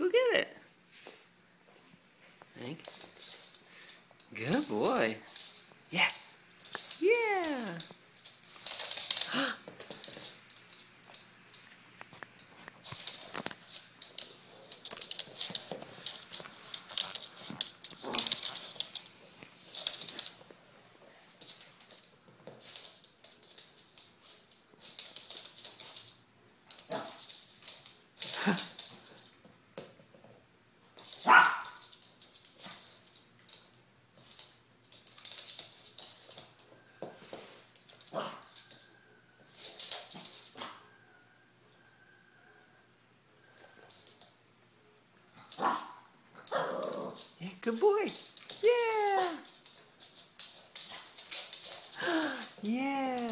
Go get it. Hank. Good boy. Yeah. Yeah. Yeah, good boy. Yeah. yeah.